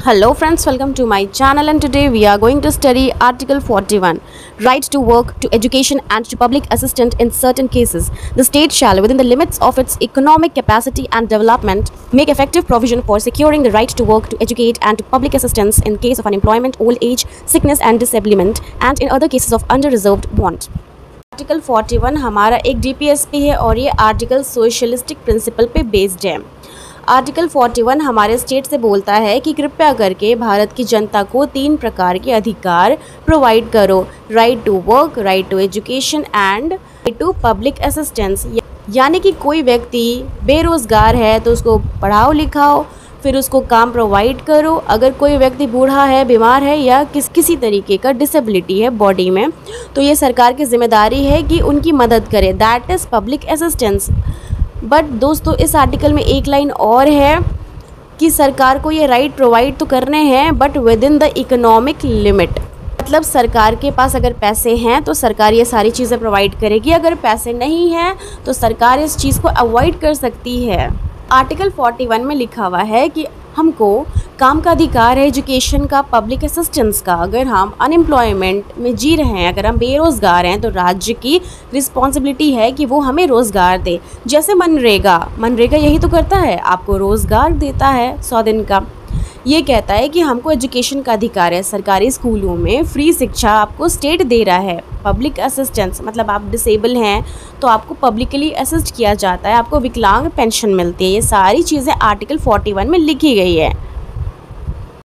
Hello friends, welcome to my channel and today we are going to study Article 41, Right to work, to education and to public assistance in certain cases. The state shall, within the limits of its economic capacity and development, make effective provision for securing the right to work, to educate and to public assistance in case of unemployment, old age, sickness and disablement and in other cases of under-reserved want. Article 41 हमारा एक DPSP है और ये article socialistic principle पे based है article 41 हमारे state से बोलता है कि कृपया करके भारत की जनता को तीन प्रकार के अधिकार प्रोवाइड करो। Right to work right to education and right to public assistance यानी कि कोई व्यक्ति बेरोज़गार है तो उसको पढ़ाओ लिखाओ, फिर उसको काम प्रोवाइड करो। अगर कोई व्यक्ति बूढ़ा है, बीमार है या किस, किसी तरीके का डिसेबिलिटी है बॉडी में तो ये सरकार की ज़िम्मेदारी है कि उनकी मदद करे। That is public assistance but दोस्तों, इस आर्टिकल में एक लाइन और है कि सरकार को ये राइट प्रोवाइड तो करने हैं but within the economic limit मतलब सरकार के पास अगर पैसे हैं तो सरकार ये सारी चीज़ें प्रोवाइड करेगी। अगर पैसे नहीं हैं तो सरकार इस चीज़ को अवॉइड कर सकती है। आर्टिकल 41 में लिखा हुआ है कि हमको काम का अधिकार है एजुकेशन का पब्लिक असिस्टेंस का। अगर हम अनएम्प्लॉयमेंट में जी रहे हैं, अगर हम बेरोज़गार हैं तो राज्य की रिस्पॉन्सिबिलिटी है कि वो हमें रोज़गार दे। जैसे मनरेगा मनरेगा यही तो करता है, आपको रोज़गार देता है सौ दिन का। ये कहता है कि हमको एजुकेशन का अधिकार है, सरकारी स्कूलों में फ्री शिक्षा आपको स्टेट दे रहा है। पब्लिक असिस्टेंस मतलब आप डिसेबल हैं तो आपको पब्लिकली असिस्ट किया जाता है, आपको विकलांग पेंशन मिलती है। ये सारी चीज़ें आर्टिकल 41 में लिखी गई है।